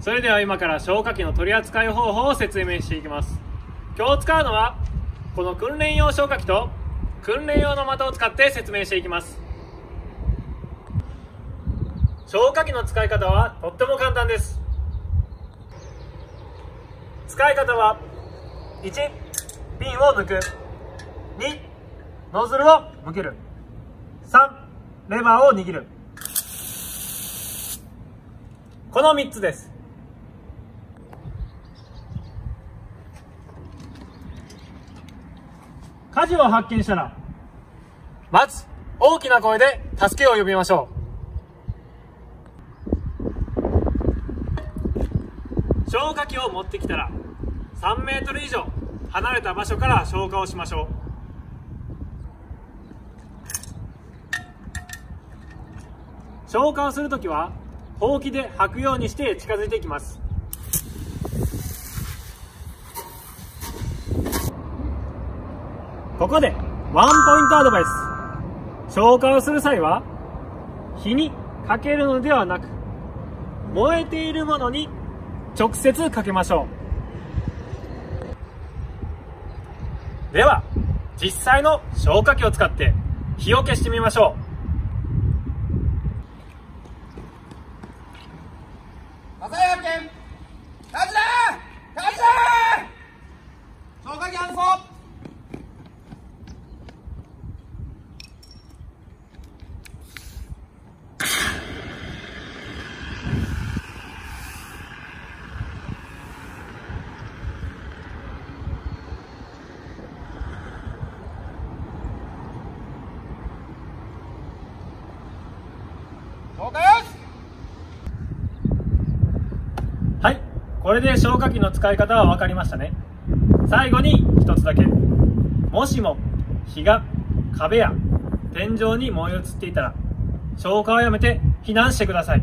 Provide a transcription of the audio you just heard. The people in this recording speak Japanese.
それでは今から消火器の取り扱い方法を説明していきます。今日使うのはこの訓練用消火器と訓練用の的を使って説明していきます。消火器の使い方はとっても簡単です。使い方は1ピンを抜く。2ノズルを向ける。3レバーを握る。この3つです。火事を発見したらまず大きな声で助けを呼びましょう。消火器を持ってきたら3メートル以上離れた場所から消火をしましょう。消火をするときはほうきで吐くようにして近づいていきます。ここでワンポイントアドバイス。消火をする際は火にかけるのではなく燃えているものに直接かけましょう。では実際の消火器を使って火を消してみましょう。朝焼け火事だ火事だ消火器搬送消火よしはい。これで消火器の使い方は分かりましたね。最後に1つだけ。もしも火が壁や天井に燃え移っていたら消火をやめて避難してください。